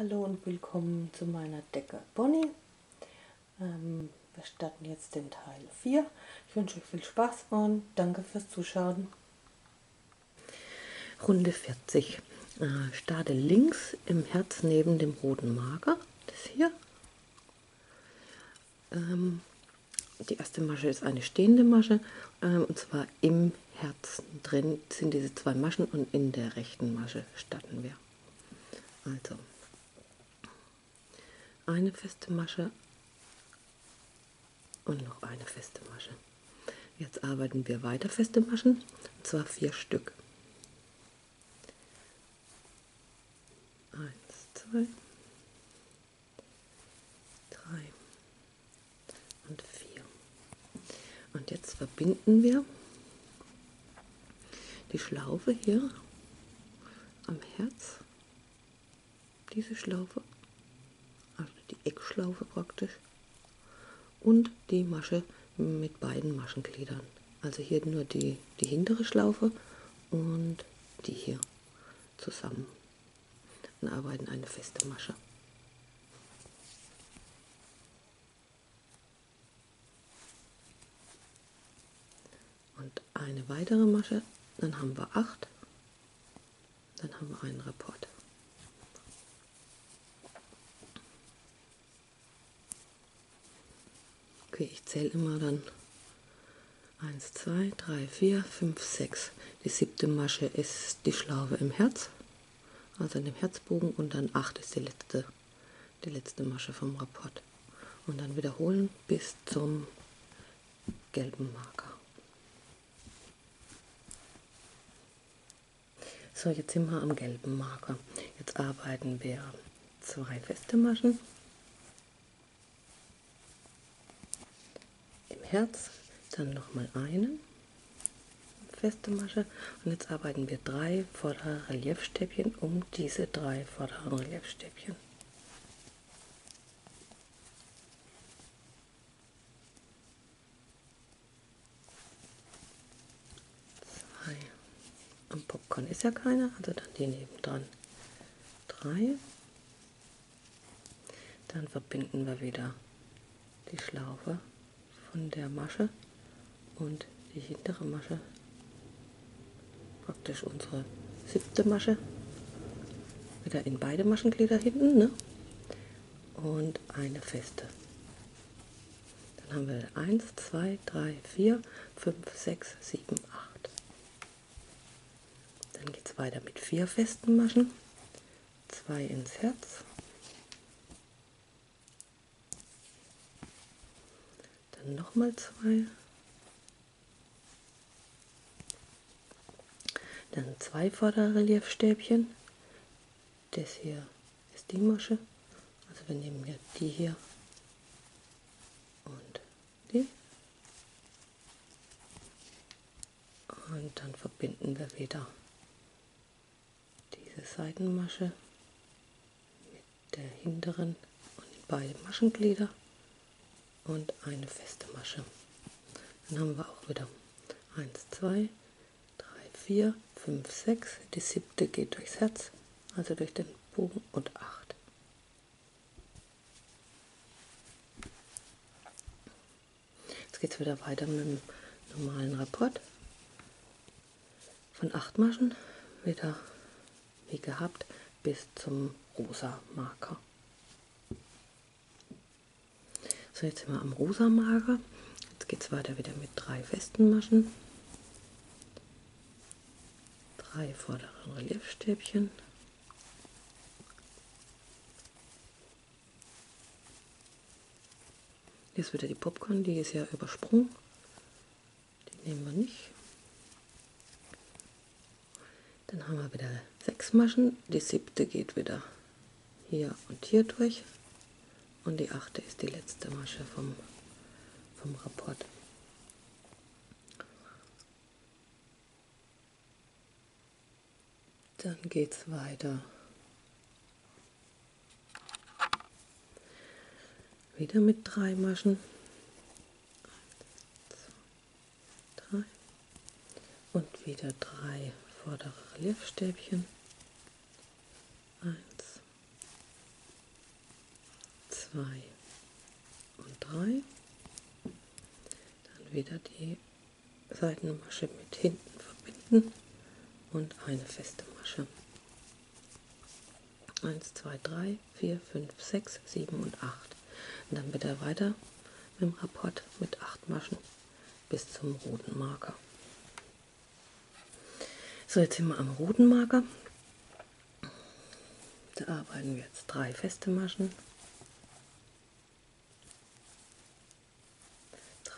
Hallo und willkommen zu meiner Decke Bonnie. Ähm, wir starten jetzt den Teil 4. Ich wünsche euch viel Spaß und danke fürs Zuschauen. Runde 40. Äh, starte links im Herz neben dem roten Marker. Das hier. Ähm, die erste Masche ist eine stehende Masche ähm, und zwar im Herzen drin sind diese zwei Maschen und in der rechten Masche starten wir. Also eine feste Masche und noch eine feste Masche. Jetzt arbeiten wir weiter feste Maschen, und zwar vier Stück. Eins, zwei, drei und vier. Und jetzt verbinden wir die Schlaufe hier am Herz, diese Schlaufe die Eckschlaufe praktisch und die Masche mit beiden Maschengliedern. Also hier nur die, die hintere Schlaufe und die hier zusammen und arbeiten eine feste Masche. Und eine weitere Masche, dann haben wir acht, dann haben wir einen Rapport. Okay, ich zähle immer dann 1, 2, 3, 4, 5, 6. Die siebte Masche ist die Schlaufe im Herz, also in dem Herzbogen und dann 8 ist die letzte, die letzte Masche vom Rapport. Und dann wiederholen bis zum gelben Marker. So, jetzt sind wir am gelben Marker. Jetzt arbeiten wir zwei feste Maschen Herz, dann nochmal eine feste Masche und jetzt arbeiten wir drei vordere Reliefstäbchen um diese drei vorderen Reliefstäbchen. Zwei. Am Popcorn ist ja keiner, also dann die nebendran. Drei. Dann verbinden wir wieder die Schlaufe von der Masche und die hintere Masche, praktisch unsere siebte Masche, wieder in beide Maschenglieder hinten ne? und eine feste. Dann haben wir 1, 2, 3, 4, 5, 6, 7, 8. Dann geht es weiter mit vier festen Maschen, zwei ins Herz nochmal zwei. Dann zwei Vorderreliefstäbchen. Das hier ist die Masche. Also wir nehmen hier die hier und die. Und dann verbinden wir wieder diese Seitenmasche mit der hinteren und die beiden Maschenglieder und eine feste Masche. Dann haben wir auch wieder 1, 2, 3, 4, 5, 6. Die siebte geht durchs Herz, also durch den Bogen und 8. Jetzt geht es wieder weiter mit dem normalen Rapport. Von 8 Maschen wieder wie gehabt bis zum rosa Marker. So, jetzt sind wir am rosa Mager. Jetzt geht es weiter wieder mit drei festen Maschen. Drei vorderen Reliefstäbchen. Ist wieder die Popcorn, die ist ja übersprungen. Die nehmen wir nicht. Dann haben wir wieder sechs Maschen. Die siebte geht wieder hier und hier durch und die achte ist die letzte Masche vom, vom Rapport. Dann geht es weiter. Wieder mit drei Maschen. Und wieder drei vordere Reliefstäbchen. Eins, zwei und drei. Dann wieder die Seitenmasche mit hinten verbinden und eine feste Masche. 1, 2, 3, 4, 5, 6, 7 und 8. Und dann wieder weiter mit dem Rapport mit 8 Maschen bis zum roten Marker. So, jetzt sind wir am roten Marker. Da arbeiten wir jetzt drei feste Maschen,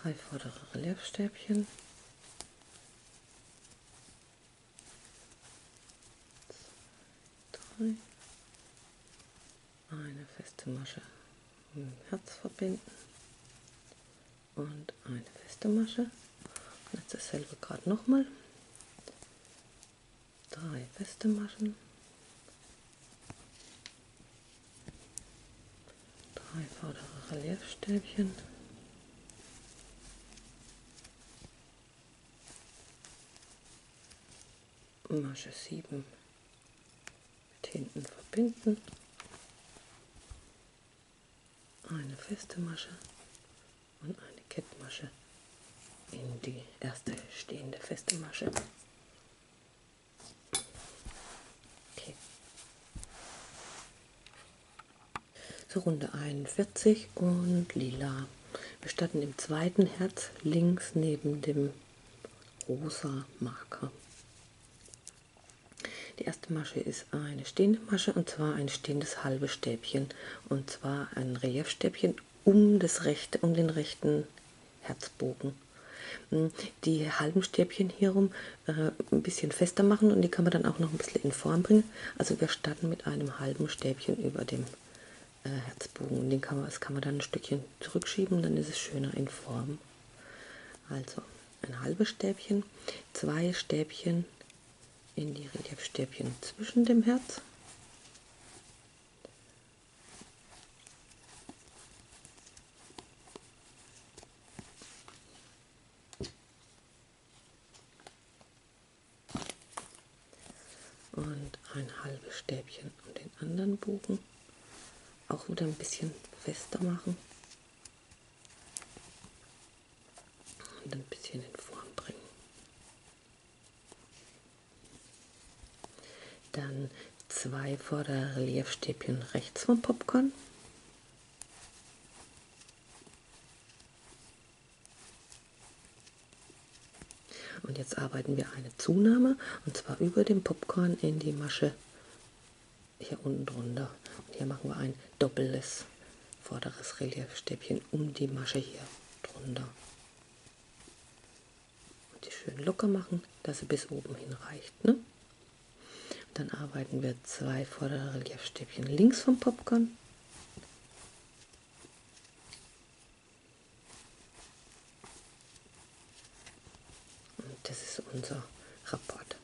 drei vordere Reliefstäbchen, eine feste Masche mit dem Herz verbinden und eine feste Masche. Und jetzt dasselbe gerade nochmal. Drei feste Maschen. Drei vordere Reliefstäbchen. Masche 7 mit hinten verbinden. Eine feste Masche und eine Kettmasche in die erste stehende feste Masche. Okay. So Runde 41 und lila. Wir starten im zweiten Herz links neben dem rosa Marker. Die erste Masche ist eine stehende Masche und zwar ein stehendes halbes Stäbchen und zwar ein Reliefstäbchen um, das rechte, um den rechten Herzbogen. Hm, die halben Stäbchen hierum äh, ein bisschen fester machen und die kann man dann auch noch ein bisschen in Form bringen. Also wir starten mit einem halben Stäbchen über dem äh, Herzbogen den kann man, das kann man dann ein Stückchen zurückschieben, dann ist es schöner in Form. Also ein halbes Stäbchen, zwei Stäbchen in die Reliefstäbchen zwischen dem Herz. Und ein halbes Stäbchen um den anderen Bogen. Auch wieder ein bisschen fester machen. Und ein bisschen in Form bringen. Dann zwei Vorderreliefstäbchen rechts vom Popcorn. Und jetzt arbeiten wir eine Zunahme und zwar über dem Popcorn in die Masche hier unten drunter. Und hier machen wir ein doppeltes vorderes Reliefstäbchen um die Masche hier drunter. Und die schön locker machen, dass sie bis oben hin reicht. Ne? Dann arbeiten wir zwei vordere Reliefstäbchen links vom Popcorn. Und das ist unser Rapport.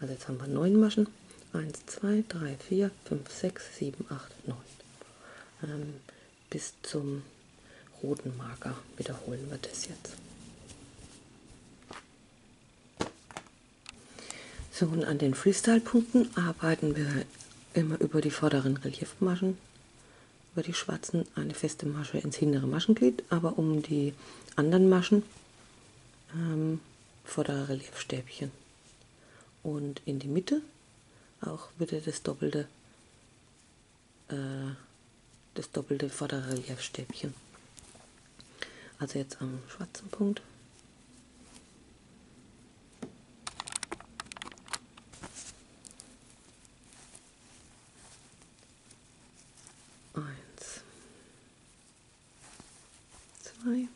Also jetzt haben wir neun Maschen. 1, 2, 3, 4, 5, 6, 7, 8, 9. Ähm, bis zum roten Marker wiederholen wir das jetzt. So, und an den Freestyle-Punkten arbeiten wir immer über die vorderen Reliefmaschen, über die schwarzen eine feste Masche ins hintere Maschenglied, aber um die anderen Maschen ähm, vordere Reliefstäbchen. Und in die Mitte auch wieder das doppelte, äh, das doppelte vordere Reliefstäbchen. Also jetzt am schwarzen Punkt Eins, zwei,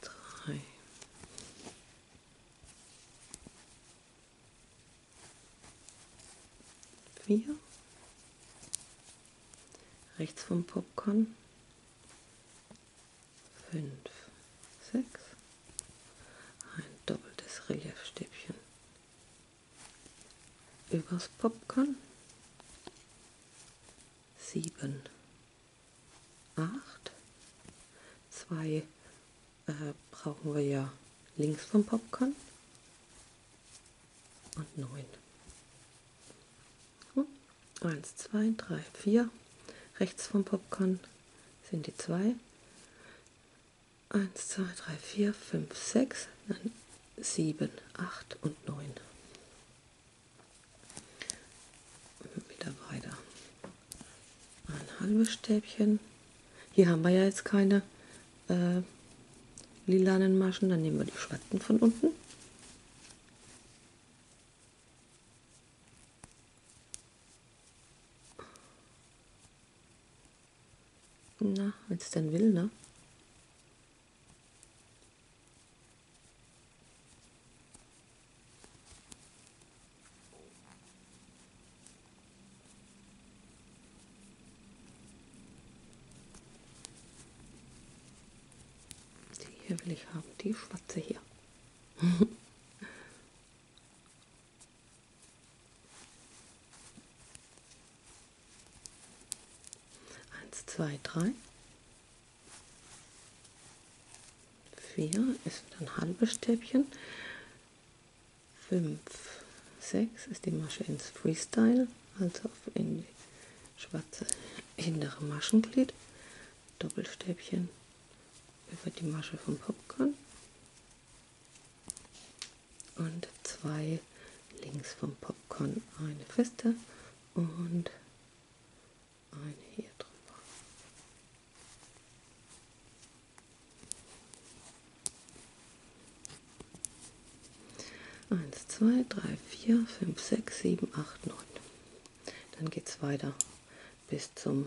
drei, vier, rechts vom Popcorn, fünf, sechs, ein doppeltes Reliefstäbchen übers Popcorn, sieben, acht, zwei äh, brauchen wir ja links vom Popcorn und neun. 1, 2, 3, 4. Rechts vom Popcorn sind die zwei. 1, 2, 3, 4, 5, 6, dann 7, 8 und 9. Wieder weiter. Ein halbes Stäbchen. Hier haben wir ja jetzt keine äh, lilanen Maschen, dann nehmen wir die schwarzen von unten. Na, wenn es denn will, ne? 3, 4 ist ein halbes Stäbchen, 5, 6 ist die Masche ins Freestyle, also in die schwarze hintere Maschenglied, Doppelstäbchen über die Masche vom Popcorn. Und zwei links vom Popcorn eine feste und eine hier drin. 1, 2, 3, 4, 5, 6, 7, 8, 9. Dann geht es weiter bis zum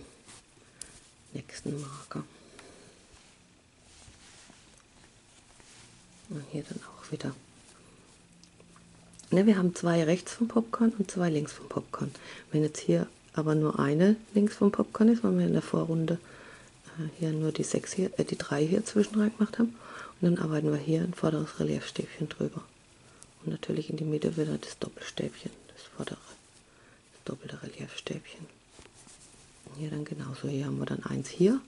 nächsten Marker. Und hier dann auch wieder. Ne, wir haben zwei rechts vom Popcorn und zwei links vom Popcorn. Wenn jetzt hier aber nur eine links vom Popcorn ist, weil wir in der Vorrunde äh, hier nur die sechs hier, äh, die drei hier zwischen reingemacht haben. Und dann arbeiten wir hier ein vorderes Reliefstäbchen drüber. Und natürlich in die Mitte wieder das Doppelstäbchen, das vordere, das doppelte Reliefstäbchen. Und hier dann genauso. Hier haben wir dann eins hier,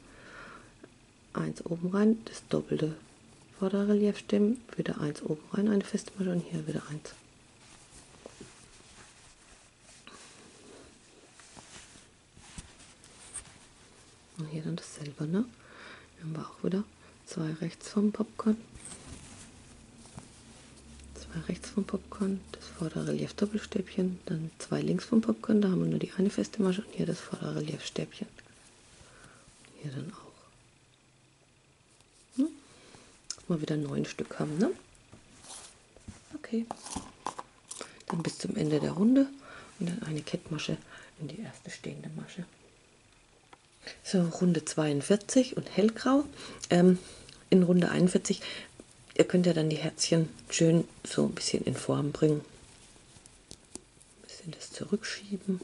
eins oben rein, das doppelte Vorderreliefstäbchen, wieder eins oben rein, eine feste Masche und hier wieder eins. Und hier dann dasselbe, ne? Hier haben wir auch wieder zwei rechts vom Popcorn. Zwei rechts vom Popcorn, das Vorderrelief Doppelstäbchen, dann zwei links vom Popcorn, da haben wir nur die eine feste Masche und hier das Vorderreliefstäbchen. Hier dann auch. Hm? Mal wieder neun Stück haben, ne? Okay. Dann bis zum Ende der Runde und dann eine Kettmasche in die erste stehende Masche. So, Runde 42 und hellgrau. Ähm, in Runde 41, ihr könnt ja dann die Herzchen schön so ein bisschen in Form bringen. Ein bisschen das zurückschieben.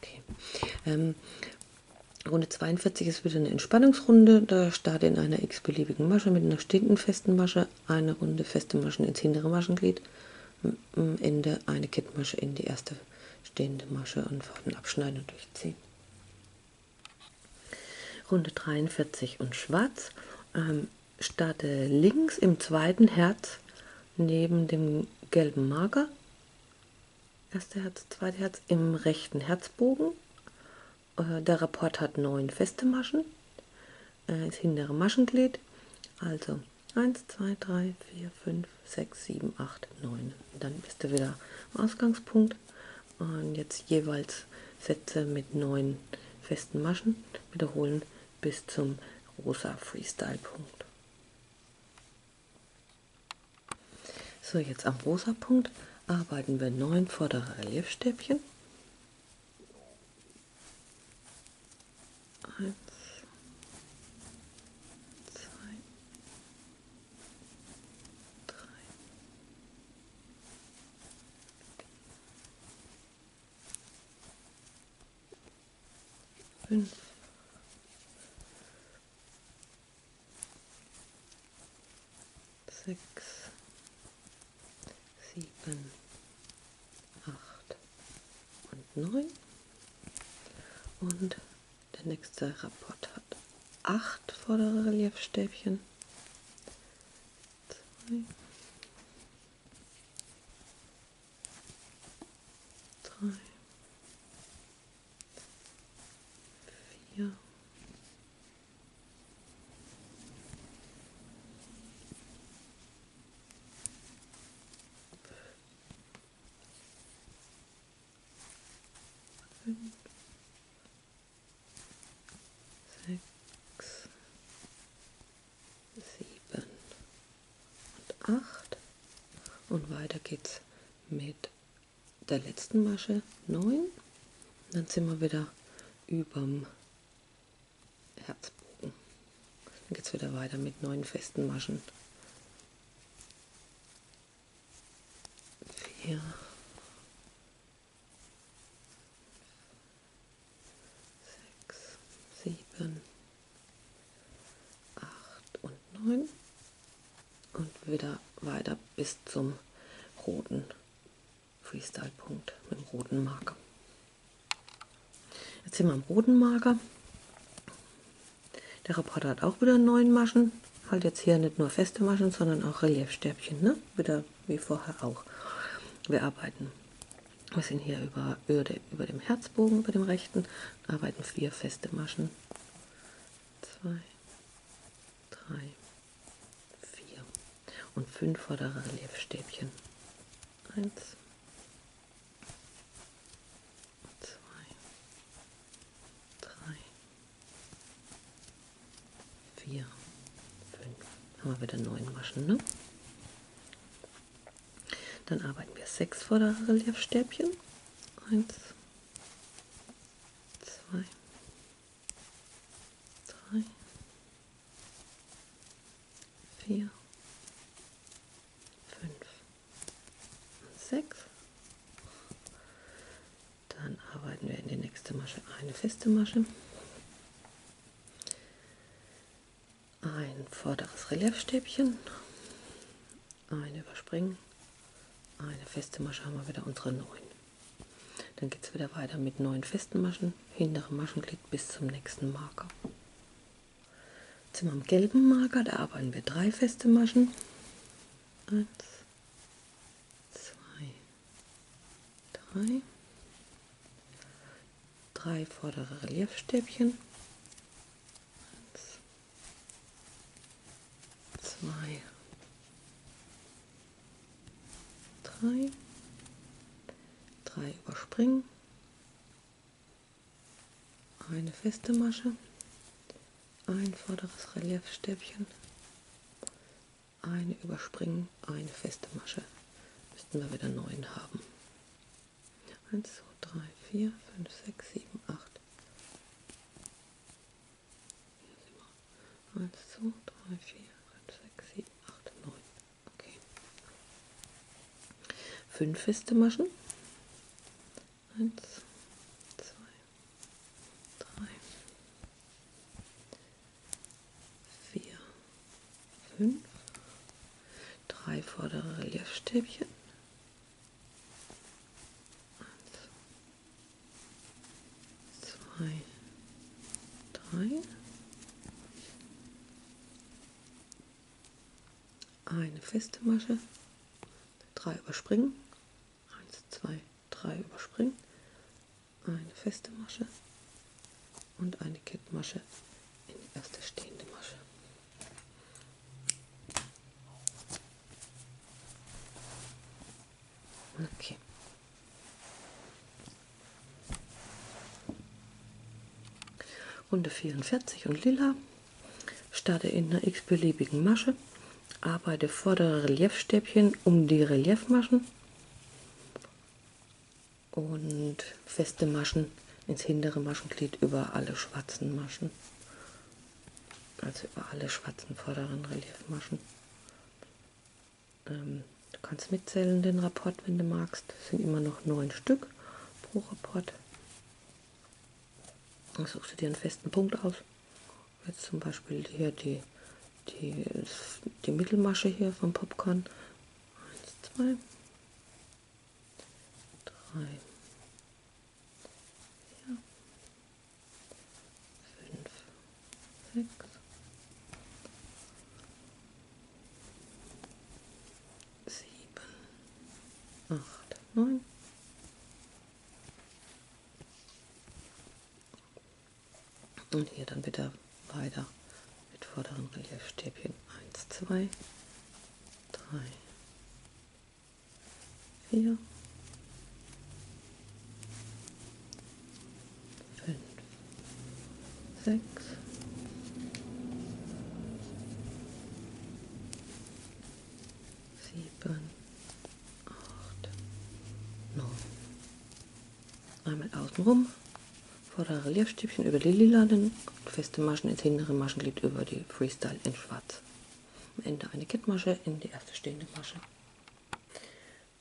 Okay. Ähm, Runde 42 ist wieder eine Entspannungsrunde. Da starte in einer x-beliebigen Masche mit einer stehenden festen Masche eine Runde feste Maschen ins hintere Maschenglied. Am Ende eine Kettmasche in die erste stehende Masche und Faden abschneiden und durchziehen. Runde 43 und schwarz. Ähm, starte links im zweiten Herz neben dem gelben Marker. Erste Herz, zweite Herz im rechten Herzbogen. Äh, der Rapport hat neun feste Maschen. Äh, das hintere Maschenglied. Also 1, 2, 3, 4, 5, 6, 7, 8, 9. Dann bist du wieder am Ausgangspunkt. Und jetzt jeweils Sätze mit neun festen Maschen wiederholen bis zum rosa Freestyle-Punkt. So, jetzt am rosa Punkt arbeiten wir neun vordere Reliefstäbchen. Fünf, sechs, sieben, acht und neun. Und der nächste Rapport hat acht vordere Reliefstäbchen. Zwei, drei, vier, fünf, sechs, sieben und acht. Und weiter geht's mit der letzten Masche 9. Dann sind wir wieder überm Herzbogen. Dann geht es wieder weiter mit neun festen Maschen. Vier. Sechs, sieben, acht und neun und wieder weiter bis zum roten Freestyle-Punkt mit dem roten Marker. Jetzt sind wir am roten Marker. Der Reporter hat auch wieder neun Maschen. Halt jetzt hier nicht nur feste Maschen, sondern auch Reliefstäbchen. Ne? Wieder wie vorher auch. Wir arbeiten. Wir sind hier über, über, dem Herzbogen, über dem rechten, arbeiten vier feste Maschen. Zwei, drei, vier und fünf vordere Reliefstäbchen. Eins, zwei, drei, vier, fünf. Haben wir wieder neun Maschen, ne? Dann arbeiten wir sechs vordere Reliefstäbchen. Eins, zwei, drei, vier, fünf und sechs. Dann arbeiten wir in die nächste Masche eine feste Masche. Ein vorderes Reliefstäbchen, ein Überspringen, eine feste Masche haben wir wieder unsere neun. Dann geht es wieder weiter mit neun festen Maschen, hintere Maschenglied bis zum nächsten Marker. Jetzt sind wir am gelben Marker, da arbeiten wir drei feste Maschen. Eins, zwei, drei. Drei vordere Reliefstäbchen. Eins, zwei, drei, drei überspringen, eine feste Masche, ein vorderes Reliefstäbchen, eine überspringen, eine feste Masche. Müssten wir wieder neun haben. 1, 2, 3, 4, 5, 6, 7, 8. 1, 2, 3, 4, 5, 6, 7, 8, 9. Okay. Fünf feste Maschen. 1, 2, 3, 4, 5. Drei vordere Reliefstäbchen. zwei, drei. Eine feste Masche, drei überspringen, eins, zwei, drei überspringen, eine feste Masche und eine Kettmasche in die erste stehende Masche. Okay. Runde 44 und lila. Starte in einer x-beliebigen Masche. Arbeite vordere Reliefstäbchen um die Reliefmaschen und feste Maschen ins hintere Maschenglied über alle schwarzen Maschen. Also über alle schwarzen vorderen Reliefmaschen. Ähm, du kannst mitzählen den Rapport, wenn du magst. Es sind immer noch neun Stück pro Rapport. Dann suchst du dir einen festen Punkt aus. Jetzt zum Beispiel hier die, die, die Mittelmasche hier vom Popcorn. Eins, zwei, drei, vier, fünf, sechs, sieben, acht, neun. Und hier dann wieder weiter vorderen Reliefstäbchen. 1, 2, 3, 4, 5, 6, 7, 8, 9. Einmal außenrum, vordere Reliefstäbchen über die lilanen, feste Maschen ins hintere Maschenglied über die Freestyle in schwarz. Am Ende eine Kettmasche in die erste stehende Masche.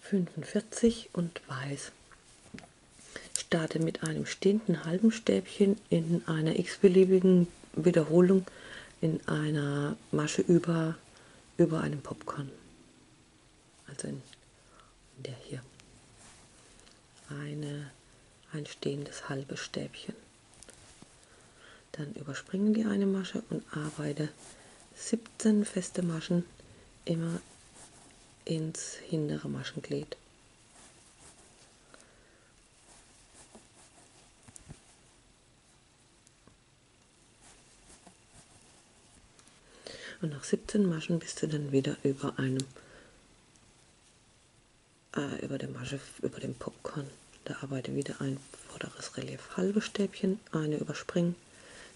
45 und weiß. Starte mit einem stehenden halben Stäbchen in einer x-beliebigen Wiederholung in einer Masche über, über einem Popcorn. Also in, in der hier. Eine, ein stehendes halbes Stäbchen. Dann überspringe die eine Masche und arbeite 17 feste Maschen immer ins hintere Maschenglied. Und nach 17 Maschen bist du dann wieder über einem äh, über der Masche, über dem Popcorn. Da arbeite wieder ein vorderes Relief halbe Stäbchen, eine überspringen,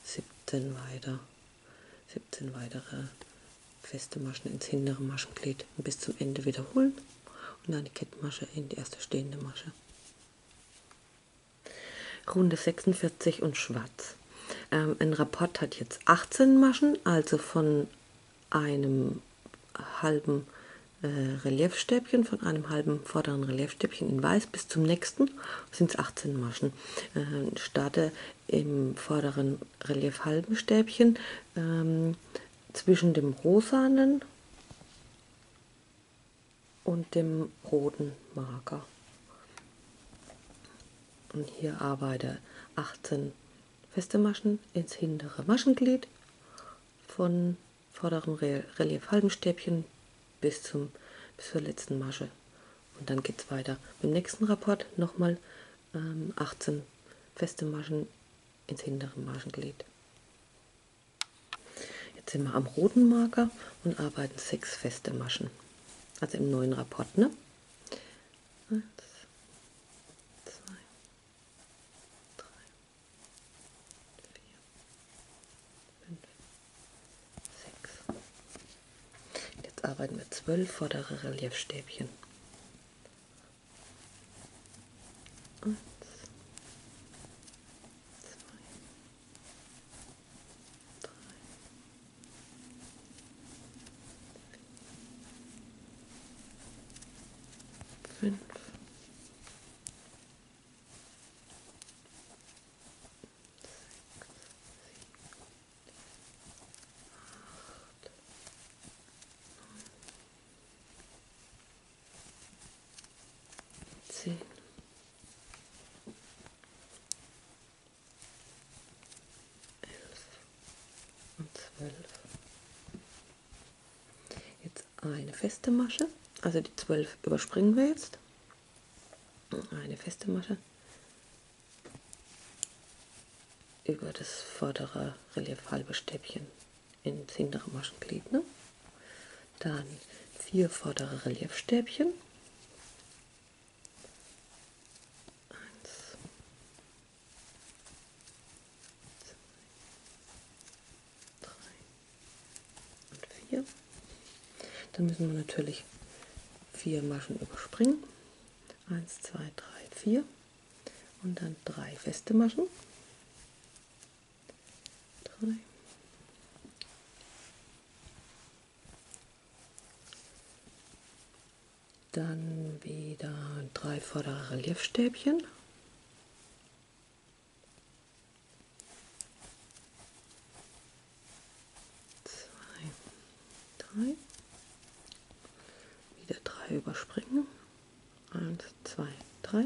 17 weiter, 17 weitere feste Maschen ins hintere Maschenglied bis zum Ende wiederholen und eine Kettmasche in die erste stehende Masche. Runde 46 und schwarz. Ähm, ein Rapport hat jetzt 18 Maschen, also von einem halben äh, Reliefstäbchen, von einem halben vorderen Reliefstäbchen in weiß bis zum nächsten sind es 18 Maschen. Äh, starte im vorderen Relief halben Stäbchen ähm, zwischen dem rosanen und dem roten Marker. Und hier arbeite 18 feste Maschen ins hintere Maschenglied von vorderen Relief halben Stäbchen bis, zum, bis zur letzten Masche. Und dann geht es weiter. Beim nächsten Rapport nochmal ähm, 18 feste Maschen ins hintere Maschenglied. Jetzt sind wir am roten Marker und arbeiten sechs feste Maschen. Also im neuen Rapport, ne? Eins, zwei, drei, vier, fünf, sechs. Jetzt arbeiten wir zwölf vordere Reliefstäbchen. 12. Jetzt eine feste Masche, also die 12 überspringen wir jetzt. Eine feste Masche über das vordere Relief halbe Stäbchen ins hintere Maschenglied. Ne? Dann vier vordere Reliefstäbchen Dann müssen wir natürlich vier Maschen überspringen. 1, 2, 3, 4 und dann drei feste Maschen. 3, dann wieder drei vordere Reliefstäbchen. Zwei, drei. Wieder drei überspringen. Eins, zwei, drei.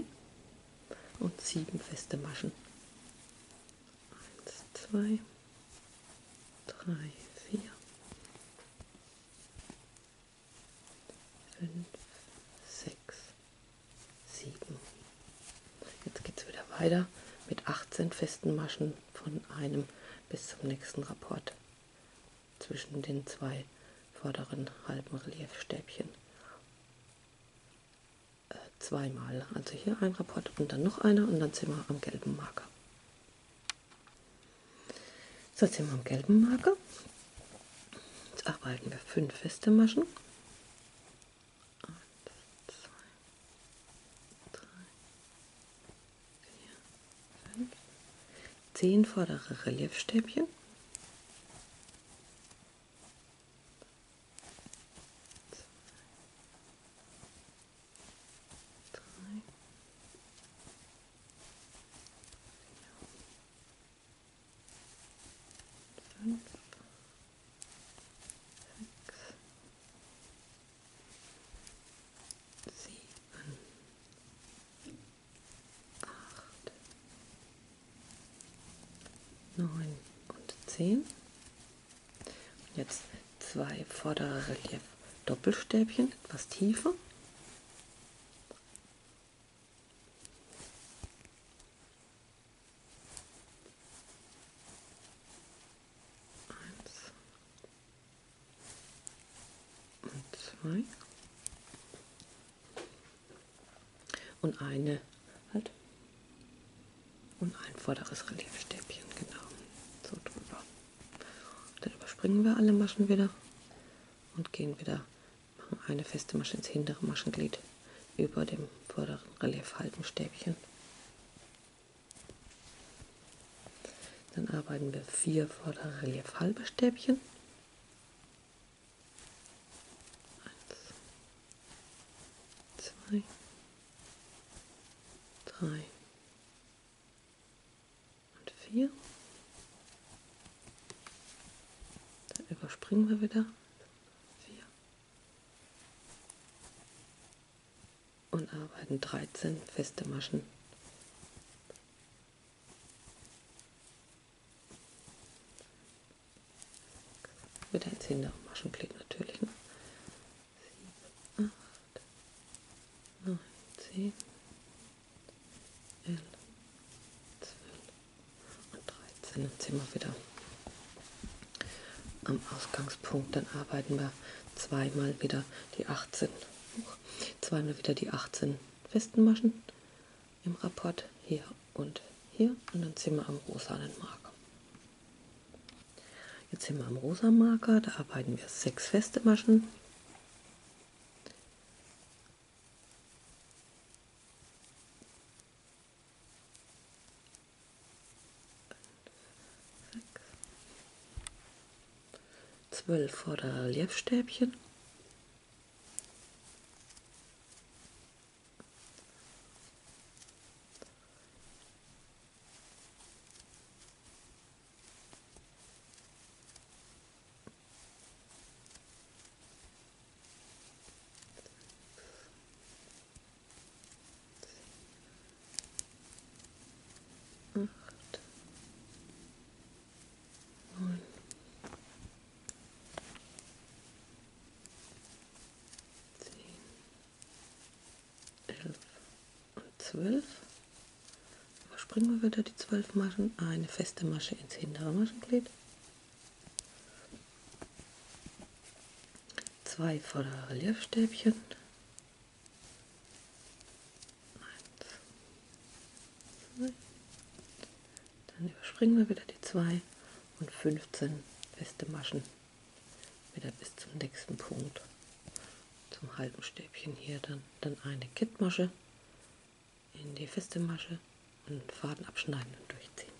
Und sieben feste Maschen. Eins, zwei, drei, vier, fünf, sechs, sieben. Jetzt geht es wieder weiter mit 18 festen Maschen von einem bis zum nächsten Rapport zwischen den zwei vorderen halben Reliefstäbchen zweimal. Also hier ein Rapport und dann noch einer und dann sind wir am gelben Marker. So, jetzt sind wir am gelben Marker. Jetzt arbeiten wir fünf feste Maschen. Zehn vordere Reliefstäbchen. 10. Jetzt zwei vordere Relief Doppelstäbchen etwas tiefer Maschen wieder und gehen wieder, machen eine feste Masche ins hintere Maschenglied über dem vorderen Reliefhaltenstäbchen. Dann arbeiten wir vier vordere Reliefhalbe Stäbchen. Eins, zwei, drei und vier. Überspringen wir wieder. Vier. Und arbeiten 13 feste Maschen. Wieder ins hintere Maschenglied natürlich. Ne? 7, 8, 9, 10, 11, 12 und 13. Dann sind wir wieder am Ausgangspunkt. Dann arbeiten wir zweimal wieder die 18, zweimal wieder die 18 festen Maschen im Rapport hier und hier und dann sind wir am rosanen Marker. Jetzt sind wir am rosa Marker, da arbeiten wir sechs feste Maschen zwölf Vorderreliefstäbchen. acht, neun, 12. Wieder die 12 Maschen, eine feste Masche ins hintere Maschenglied. Zwei vordere Reliefstäbchen. Eins, zwei. Dann überspringen wir wieder die 2 und 15 feste Maschen wieder bis zum nächsten Punkt zum halben Stäbchen hier dann, dann eine Kettmasche in die feste Masche und Faden abschneiden und durchziehen.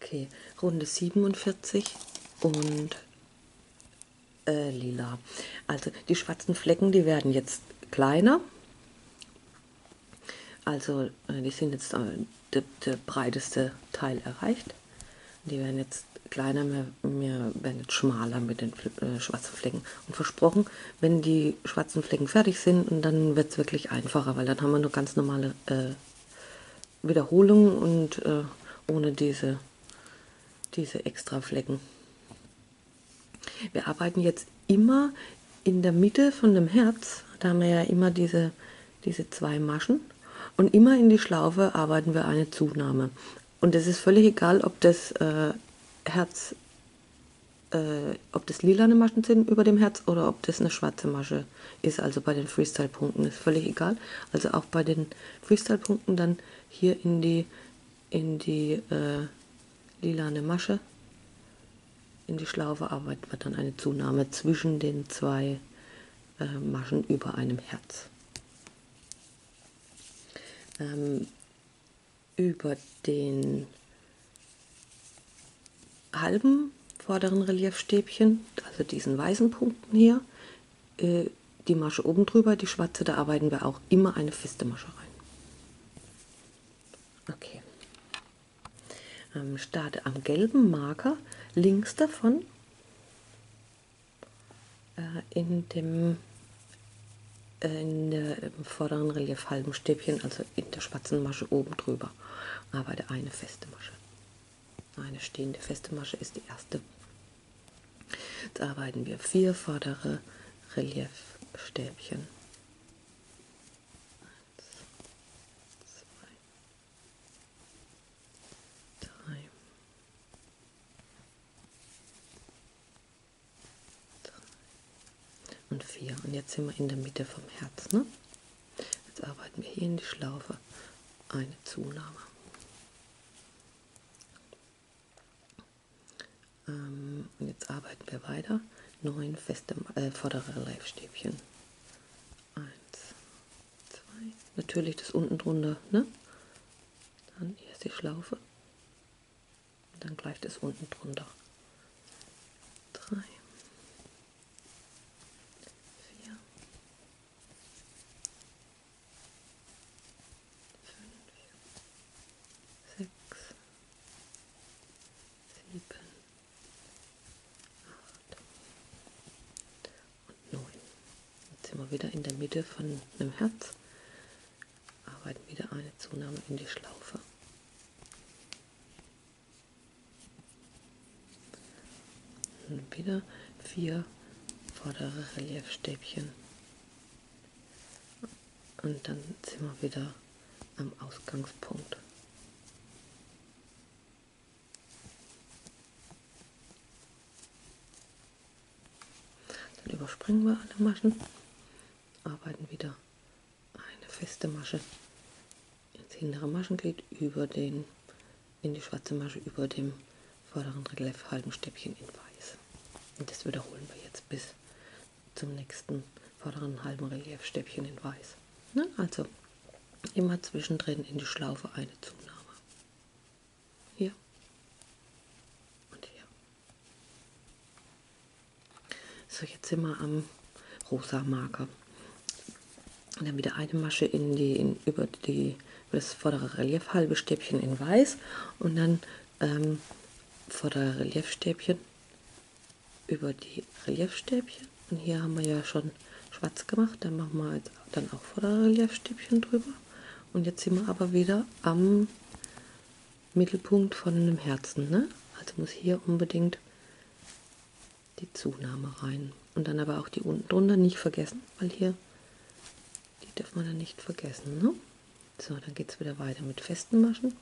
Okay, Runde 47 und äh, lila. Also die schwarzen Flecken, die werden jetzt kleiner. Also äh, die sind jetzt äh, der, der breiteste Teil erreicht. Die werden jetzt kleiner, wir, wir werden jetzt schmaler mit den äh, schwarzen Flecken. Und versprochen, wenn die schwarzen Flecken fertig sind, dann wird es wirklich einfacher, weil dann haben wir nur ganz normale äh, Wiederholungen und äh, ohne diese, diese extra Flecken. Wir arbeiten jetzt immer in der Mitte von dem Herz, da haben wir ja immer diese, diese zwei Maschen und immer in die Schlaufe arbeiten wir eine Zunahme. und es ist völlig egal, ob das äh, Herz, äh, ob das lilane Maschen sind über dem Herz oder ob das eine schwarze Masche ist. Also bei den Freestyle-Punkten ist völlig egal. Also auch bei den Freestyle-Punkten dann hier in die, in die äh, lilane Masche, in die Schlaufe arbeitet wir dann eine Zunahme zwischen den zwei äh, Maschen über einem Herz. Ähm, über den halben vorderen Reliefstäbchen, also diesen weißen Punkten hier, äh, die Masche oben drüber, die schwarze, da arbeiten wir auch immer eine feste Masche rein. Okay. Ähm, starte am gelben Marker links davon äh, in dem äh, in der, im vorderen Relief halben Stäbchen, also in der schwarzen Masche oben drüber, arbeite eine feste Masche. Eine stehende feste Masche ist die erste. Jetzt arbeiten wir vier vordere Reliefstäbchen. und 4. Und jetzt sind wir in der Mitte vom Herz. Ne? Jetzt arbeiten wir hier in die Schlaufe eine Zunahme. Ähm, und jetzt arbeiten wir weiter. 9 feste äh, vordere Leifstäbchen. 1, 2. Natürlich das unten drunter. Ne? Dann ist die Schlaufe. Und dann gleich das unten drunter. 3, Mitte von einem Herz, arbeiten wieder eine Zunahme in die Schlaufe. Und wieder vier vordere Reliefstäbchen. Und dann sind wir wieder am Ausgangspunkt. Dann überspringen wir alle Maschen arbeiten wieder eine feste Masche ins hintere Maschenglied über den in die schwarze Masche über dem vorderen Relief halben Stäbchen in weiß. Und das wiederholen wir jetzt bis zum nächsten vorderen halben Reliefstäbchen in weiß. Ne? Also immer zwischendrin in die Schlaufe eine Zunahme. Hier und hier. So, jetzt sind wir am rosa Marker. Und dann wieder eine Masche in die, in, über, die, über das vordere Relief, halbe Stäbchen in weiß und dann ähm, vordere Reliefstäbchen über die Reliefstäbchen. Und hier haben wir ja schon schwarz gemacht, dann machen wir jetzt dann auch vordere Reliefstäbchen drüber. Und jetzt sind wir aber wieder am Mittelpunkt von einem Herzen. Ne? Also muss hier unbedingt die Zunahme rein. Und dann aber auch die unten drunter nicht vergessen, weil hier darf man dann nicht vergessen. Ne? So, dann geht es wieder weiter mit festen Maschen.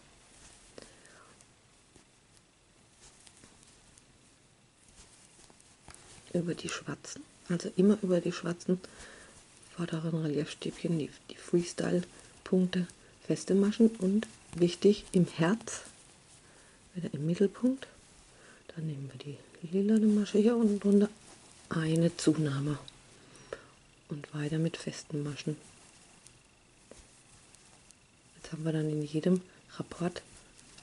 Über die schwarzen, also immer über die schwarzen vorderen Reliefstäbchen, die, die Freestyle-Punkte, feste Maschen und wichtig im Herz, wieder im Mittelpunkt. Dann nehmen wir die lila Masche hier unten drunter, eine Zunahme und weiter mit festen Maschen haben wir dann in jedem Rapport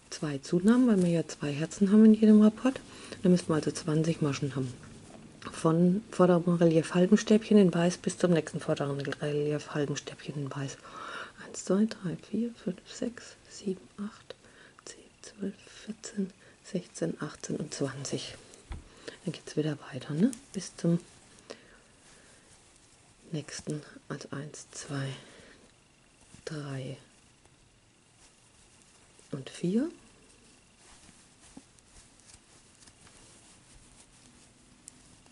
zwei Zunahmen, weil wir ja zwei Herzen haben in jedem Rapport. Da müssen wir also 20 Maschen haben. Von vorderen Relief halben Stäbchen in weiß bis zum nächsten vorderen Relief halben Stäbchen in weiß. 1, 2, 3, 4, 5, 6, 7, 8, 10, 12, 14, 16, 18 und 20. Dann geht es wieder weiter, ne? Bis zum nächsten. Also 1, 2, 3, und 4.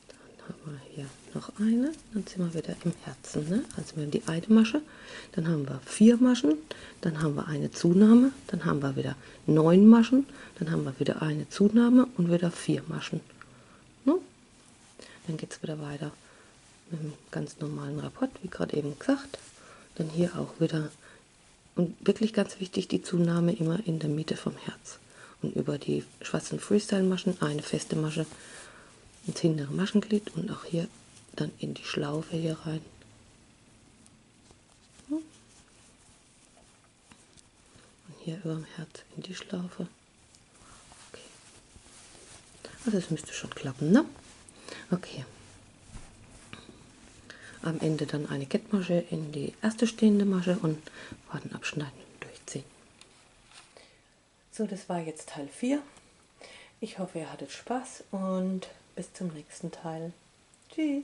Dann haben wir hier noch eine, dann sind wir wieder im Herzen. Ne? Also wir haben die eine Masche, dann haben wir vier Maschen, dann haben wir eine Zunahme, dann haben wir wieder neun Maschen, dann haben wir wieder eine Zunahme und wieder vier Maschen. Ne? Dann geht es wieder weiter mit dem ganz normalen Rapport, wie gerade eben gesagt. Dann hier auch wieder, und wirklich ganz wichtig, die Zunahme immer in der Mitte vom Herz. Und über die schwarzen Freestyle-Maschen eine feste Masche ins hintere Maschenglied und auch hier dann in die Schlaufe hier rein. Und hier über dem Herz in die Schlaufe. Okay. Also das müsste schon klappen, ne? Okay. Am Ende dann eine Kettmasche in die erste stehende Masche und Faden abschneiden und durchziehen. So, das war jetzt Teil 4. Ich hoffe, ihr hattet Spaß und bis zum nächsten Teil. Tschüss.